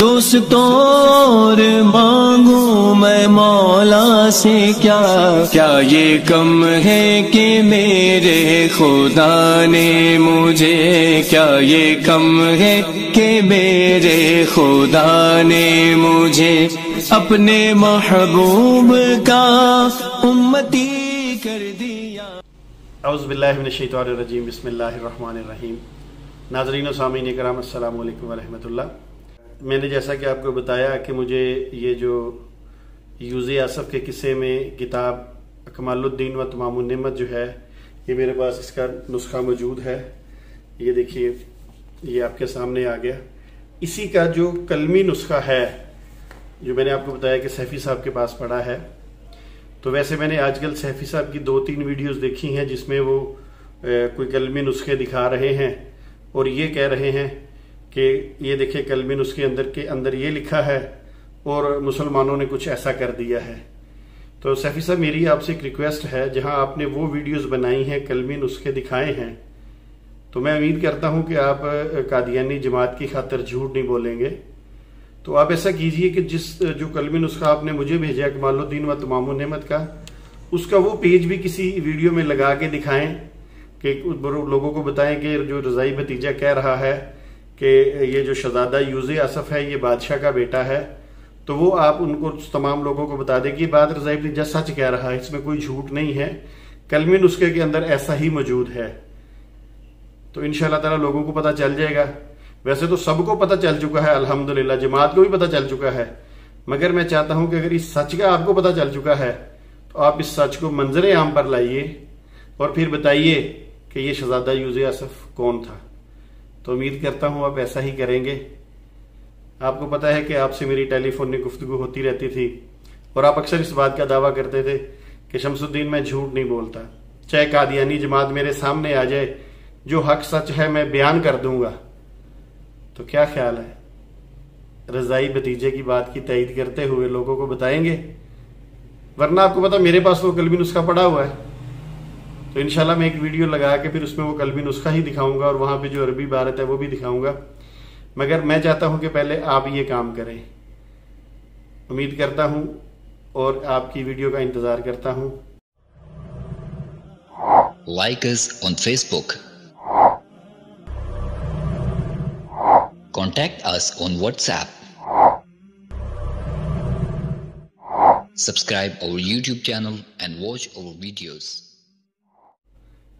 दोस्तों मांगू मैं मौला से क्या? क्या ये कम है कि मेरे खुदा ने मुझे? क्या ये कम है कि मेरे खुदा ने मुझे? अपने महबूब का उम्मती कर दिया। अउज़बिल्लिमिनशैतरजीम बसमीम नाजरीन सामीन कराम अल्लाम वरहमतुल्लाह। मैंने जैसा कि आपको बताया कि मुझे ये जो यूज़ आसफ़ के किस्से में किताब अकमालुद्दीन व तमामत जो है ये मेरे पास इसका नुस्खा मौजूद है। ये देखिए ये आपके सामने आ गया। इसी का जो कलमी नुस्खा है जो मैंने आपको बताया कि सैफ़ी साहब के पास पड़ा है तो वैसे मैंने आजकल सैफ़ी साहब की दो तीन वीडियोस देखी हैं जिसमें वो ए, कोई कलमी नुस्खे दिखा रहे हैं और ये कह रहे हैं कि ये देखिए कलमिन उसके अंदर के अंदर ये लिखा है और मुसलमानों ने कुछ ऐसा कर दिया है। तो सैफी साहब, मेरी आपसे एक रिक्वेस्ट है, जहाँ आपने वो वीडियोस बनाई हैं कलमिन उसके दिखाए हैं तो मैं उम्मीद करता हूँ कि आप कादियानी जमात की खातर झूठ नहीं बोलेंगे। तो आप ऐसा कीजिए कि जिस जो कलमिन उसका आपने मुझे भेजा, कमालुद्दीन व तमाम नमत का, उसका वो पेज भी किसी वीडियो में लगा के दिखाएँ, कि लोगों को बताएँ कि जो रजाई भतीजा कह रहा है कि ये जो शहजादा यूज़ असफ है, ये बादशाह का बेटा है तो वो आप उनको तमाम लोगों को बता दें कि बात रजाई जज सच कह रहा है, इसमें कोई झूठ नहीं है। कलमी नुस्खे के अंदर ऐसा ही मौजूद है। तो इन ताला लोगों को पता चल जाएगा। वैसे तो सबको पता चल चुका है, अल्हम्दुलिल्लाह, जमात को भी पता चल चुका है। मगर मैं चाहता हूँ कि अगर इस सच का आपको पता चल चुका है तो आप इस सच को मंजर आम पर लाइए और फिर बताइए कि ये शहजादा यूज़ असफ कौन था। तो उम्मीद करता हूँ आप ऐसा ही करेंगे। आपको पता है कि आपसे मेरी टेलीफोनिक गुफ्तगु होती रहती थी और आप अक्सर इस बात का दावा करते थे कि शमसुद्दीन मैं झूठ नहीं बोलता। चाहे कादियानी जमात मेरे सामने आ जाए, जो हक सच है मैं बयान कर दूँगा। तो क्या ख्याल है? रजाई भतीजे की बात की तयद करते हुए लोगों को बताएँगे? वरना आपको पता मेरे पास वो कल भी नुस्खा पड़ा हुआ है। तो इनशाला मैं एक वीडियो लगा के फिर उसमें वो कल भी नुस्खा ही दिखाऊँगा और वहाँ पे जो अरबी भारत है वो भी दिखाऊँगा मगर मैं चाहता हूँ कि पहले आप ये काम करें उम्मीद करता हूँ और आपकी वीडियो का इंतज़ार करता हूँ us on Facebook. Contact us on WhatsApp. Subscribe our YouTube channel and watch our videos.